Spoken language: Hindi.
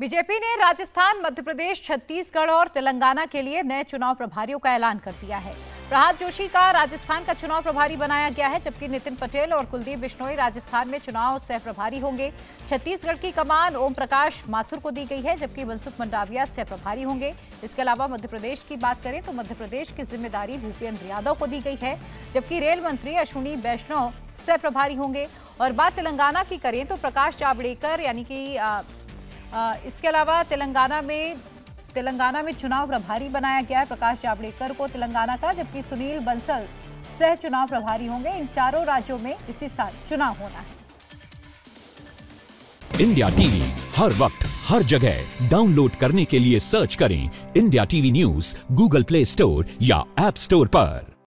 बीजेपी ने राजस्थान मध्य प्रदेश छत्तीसगढ़ और तेलंगाना के लिए नए चुनाव प्रभारियों का ऐलान कर दिया है। प्रहलाद जोशी का राजस्थान का चुनाव प्रभारी बनाया गया है, जबकि नितिन पटेल और कुलदीप बिश्नोई राजस्थान में चुनाव सह प्रभारी होंगे। छत्तीसगढ़ की कमान ओम प्रकाश माथुर को दी गई है, जबकि मनसुख मंडाविया सह प्रभारी होंगे। इसके अलावा मध्य प्रदेश की बात करें तो मध्य प्रदेश की ज़िम्मेदारी भूपेंद्र यादव को दी गई है, जबकि रेल मंत्री अश्विनी वैष्णव सह प्रभारी होंगे। और बात तेलंगाना की करें तो प्रकाश जावड़ेकर यानी कि इसके अलावा तेलंगाना में तेलंगाना में चुनाव प्रभारी बनाया गया है। प्रकाश जावड़ेकर को तेलंगाना का, जबकि सुनील बंसल सह चुनाव प्रभारी होंगे। इन चारों राज्यों में इसी साल चुनाव होना है। इंडिया टीवी, हर वक्त, हर जगह। डाउनलोड करने के लिए सर्च करें India TV news, Google play store या एप स्टोर पर।